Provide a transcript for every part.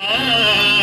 Ah!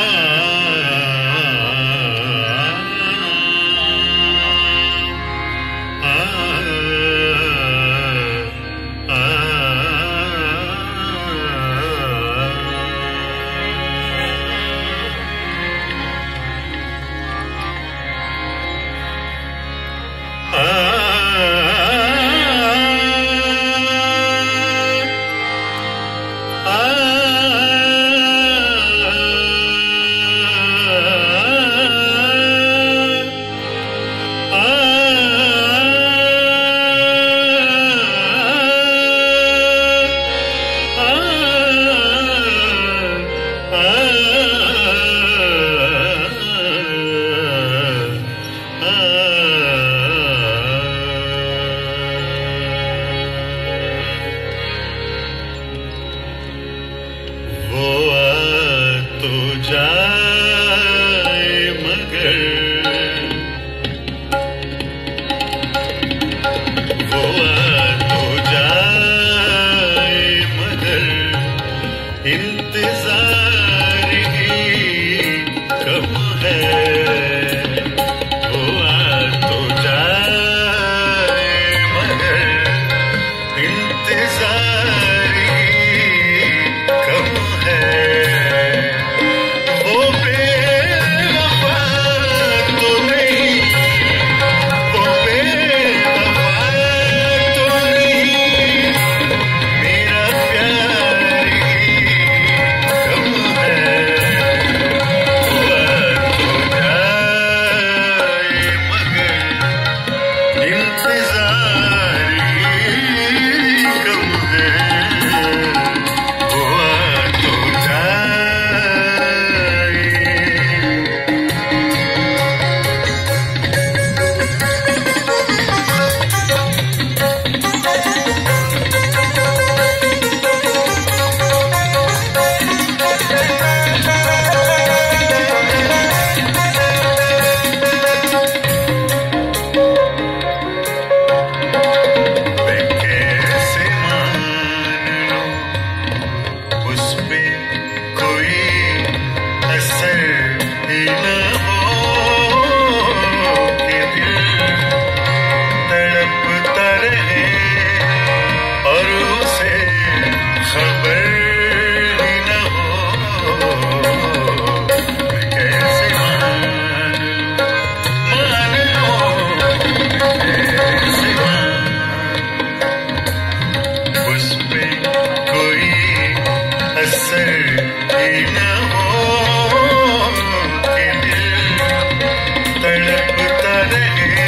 Hare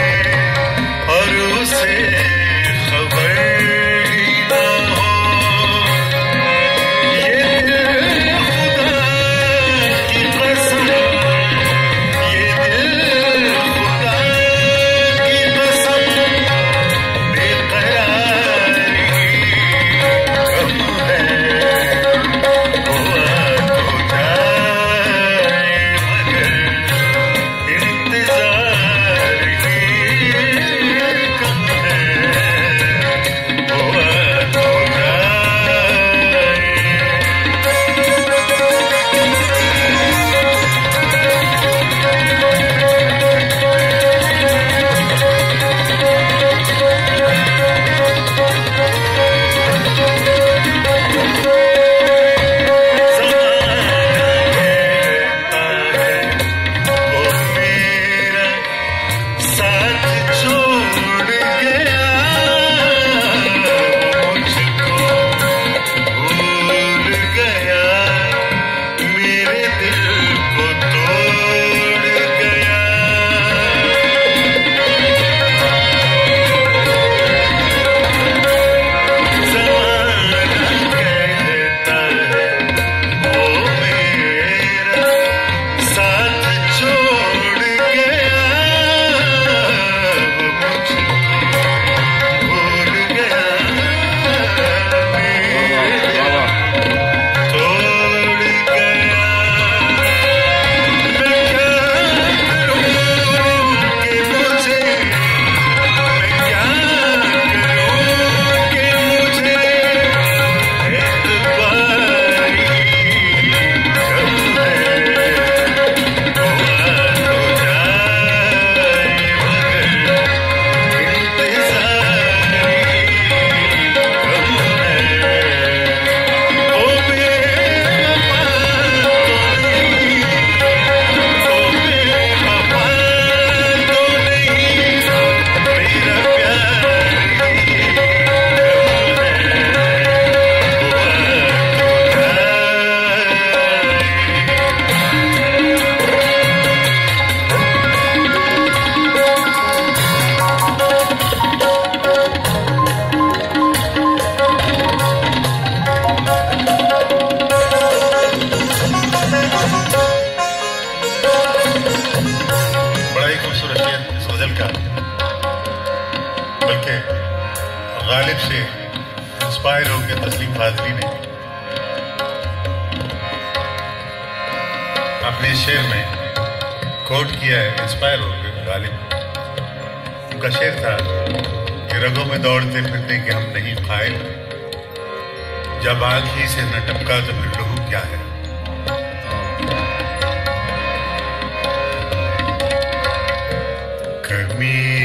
inspire होकर तस्लीम फाजली ने अपने शेर में कोट किया है इंस्पायर होकर गालिब। उनका शेर था कि रगों में दौड़ते फिरते कि हम नहीं खाए। जब आग ही से न टपका तो फिर लहू क्या है? कमी